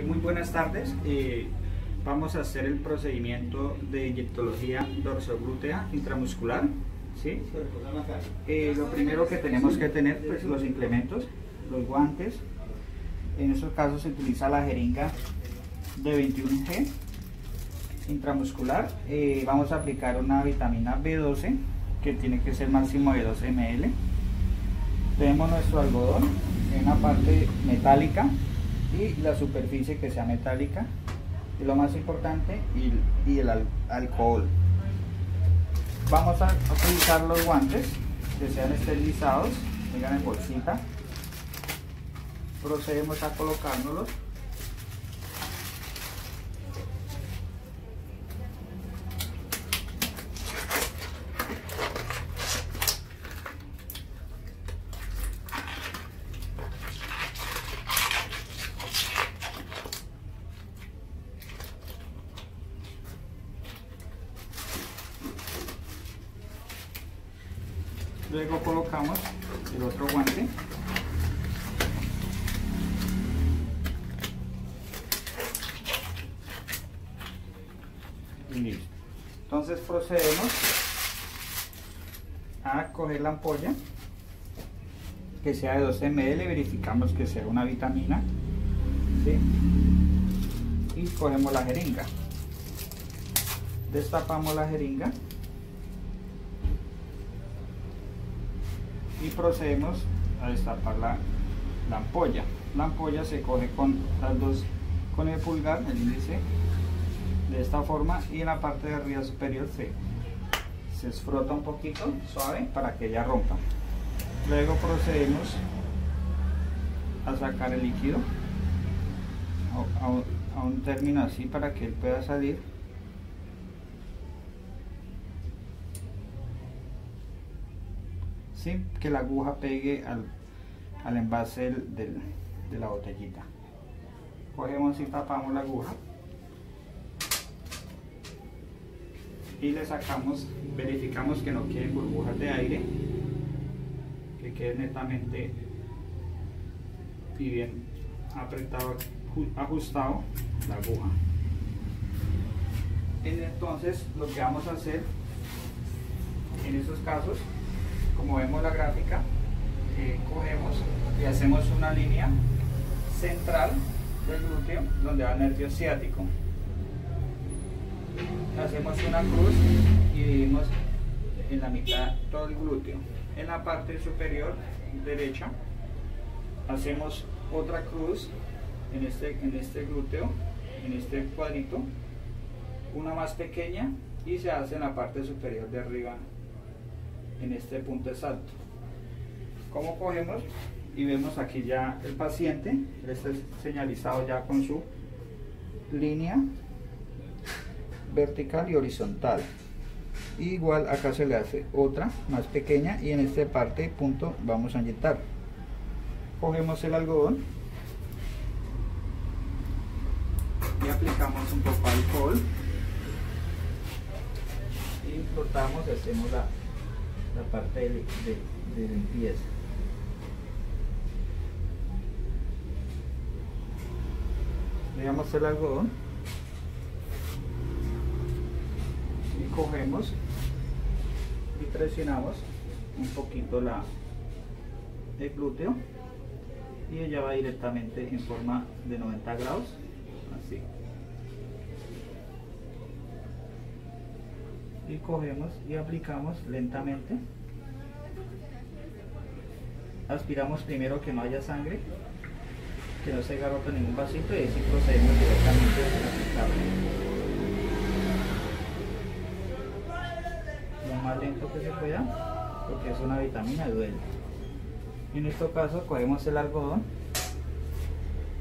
Eh, muy buenas tardes. Eh, vamos a hacer el procedimiento de inyectología dorsoglútea intramuscular. ¿sí? Eh, lo primero que tenemos que tener pues, los implementos, los guantes. En estos casos se utiliza la jeringa de 21G intramuscular. vamos a aplicar una vitamina B12 que tiene que ser máximo de 2 ml. Tenemos nuestro algodón en una parte metálica y la superficie que sea metálica y lo más importante y, el alcohol. Vamos a utilizar los guantes que sean esterilizados vengan en bolsita. Procedemos a colocárnoslos Luego colocamos el otro guante. Y. Entonces procedemos a coger la ampolla que sea de 2 ml, verificamos que sea una vitamina y cogemos la jeringa destapamos la jeringa y procedemos a destapar la, ampolla. La ampolla se coge con las dos, con el pulgar, el índice, de esta forma y en la parte de arriba superior se, se esfrota un poquito suave para que ella rompa. Luego procedemos a sacar el líquido a un término así para que él pueda salir ¿sí? que la aguja pegue al, al envase de la botellita. Cogemos y tapamos la aguja y le sacamos, verificamos que no queden burbujas de aire, que quede netamente y bien apretado, ajustado la aguja. Entonces lo que vamos a hacer en esos casos como vemos la gráfica, eh, cogemos y hacemos una línea central del glúteo donde va el nervio ciático. Hacemos una cruz y dividimos en la mitad todo el glúteo. En la parte superior derecha hacemos otra cruz en este, en este glúteo, en este cuadrito, una más pequeña y se hace en la parte superior de arriba en este punto exacto. Como cogemos y vemos aquí ya el paciente, está señalizado ya con su línea vertical y horizontal. Igual acá se le hace otra más pequeña y en este parte punto vamos a inyectar. Cogemos el algodón y aplicamos un poco de alcohol y cortamos, hacemos la la parte de, de, limpieza. Veamos el algodón y cogemos y presionamos un poquito la, el glúteo y ella va directamente en forma de 90 grados y cogemos y aplicamos lentamente. Aspiramos primero que no haya sangre que no se garrote ningún vasito y así procedemos directamente a aplicarlo. Lo más lento que se pueda porque es una vitamina duele. Y en este caso cogemos el algodón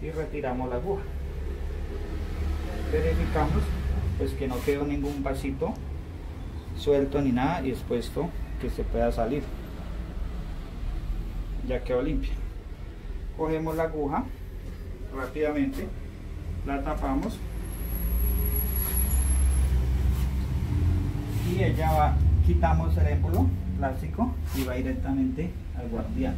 y retiramos la aguja. Verificamos pues que no quedó ningún vasito suelto ni nada y expuesto que se pueda salir ya quedó limpia. Cogemos la aguja rápidamente la tapamos y ella va quitamos el émbolo plástico y va directamente al guardián